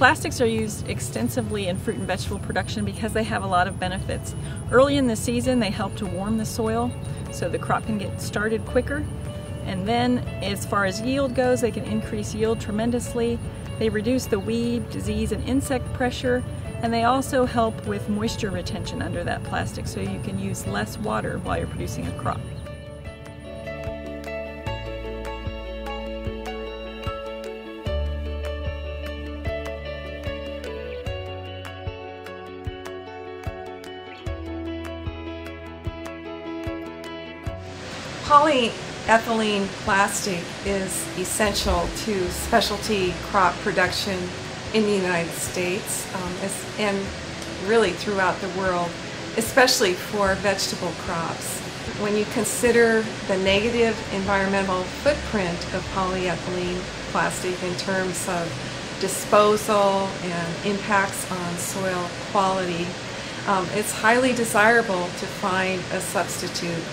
Plastics are used extensively in fruit and vegetable production because they have a lot of benefits. Early in the season, they help to warm the soil so the crop can get started quicker. And then, as far as yield goes, they can increase yield tremendously. They reduce the weed, disease, and insect pressure, and they also help with moisture retention under that plastic so you can use less water while you're producing a crop. Polyethylene plastic is essential to specialty crop production in the United States um, and really throughout the world, especially for vegetable crops. When you consider the negative environmental footprint of polyethylene plastic in terms of disposal and impacts on soil quality, um, it's highly desirable to find a substitute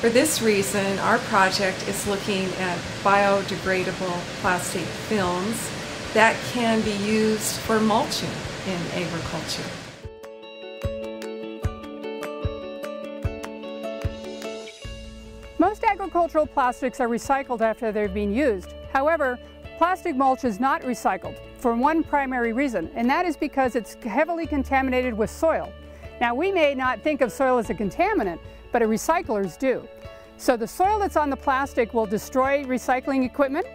for this reason, our project is looking at biodegradable plastic films that can be used for mulching in agriculture. Most agricultural plastics are recycled after they've been used. However, plastic mulch is not recycled for one primary reason, and that is because it's heavily contaminated with soil. Now, we may not think of soil as a contaminant, but recyclers do. So the soil that's on the plastic will destroy recycling equipment.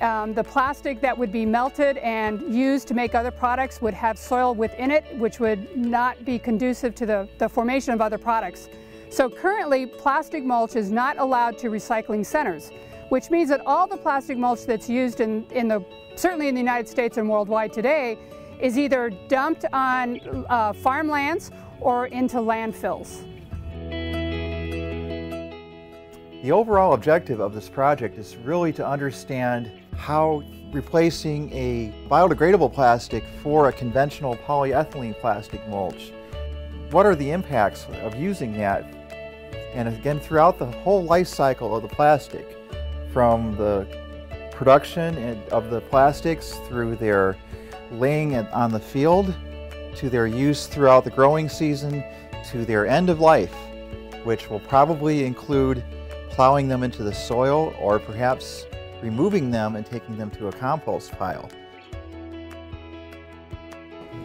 Um, the plastic that would be melted and used to make other products would have soil within it, which would not be conducive to the, the formation of other products. So currently, plastic mulch is not allowed to recycling centers, which means that all the plastic mulch that's used in, in the, certainly in the United States and worldwide today, is either dumped on uh, farmlands or into landfills. The overall objective of this project is really to understand how replacing a biodegradable plastic for a conventional polyethylene plastic mulch, what are the impacts of using that? And again, throughout the whole life cycle of the plastic, from the production of the plastics through their laying on the field, to their use throughout the growing season, to their end of life, which will probably include plowing them into the soil or perhaps removing them and taking them to a compost pile.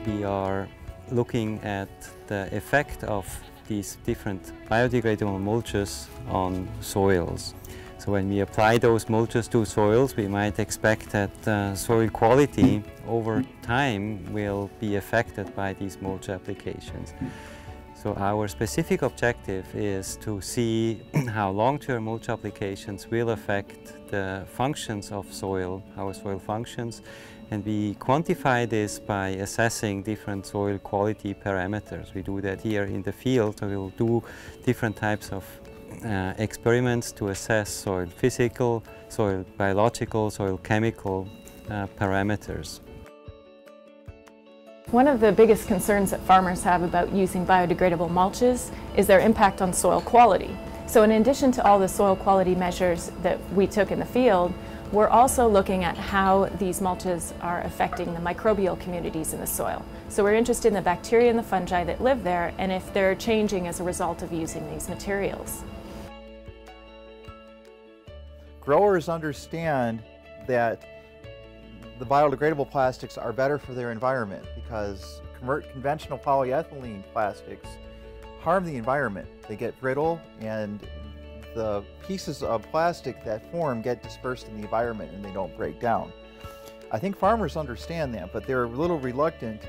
We are looking at the effect of these different biodegradable mulches on soils. So when we apply those mulches to soils, we might expect that uh, soil quality over time will be affected by these mulch applications. So our specific objective is to see how long-term mulch applications will affect the functions of soil, how soil functions, and we quantify this by assessing different soil quality parameters. We do that here in the field, so we'll do different types of uh, experiments to assess soil physical, soil biological, soil chemical uh, parameters. One of the biggest concerns that farmers have about using biodegradable mulches is their impact on soil quality. So in addition to all the soil quality measures that we took in the field, we're also looking at how these mulches are affecting the microbial communities in the soil. So we're interested in the bacteria and the fungi that live there and if they're changing as a result of using these materials. Growers understand that the biodegradable plastics are better for their environment because conventional polyethylene plastics harm the environment. They get brittle and the pieces of plastic that form get dispersed in the environment and they don't break down. I think farmers understand that, but they're a little reluctant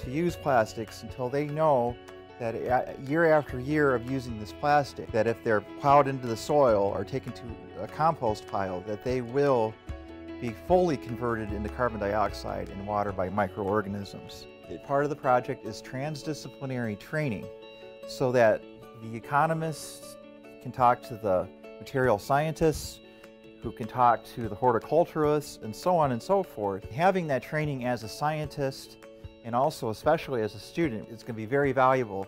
to use plastics until they know that year after year of using this plastic, that if they're plowed into the soil or taken to a compost pile, that they will be fully converted into carbon dioxide and water by microorganisms. Part of the project is transdisciplinary training so that the economists can talk to the material scientists, who can talk to the horticulturists, and so on and so forth. Having that training as a scientist and also especially as a student is going to be very valuable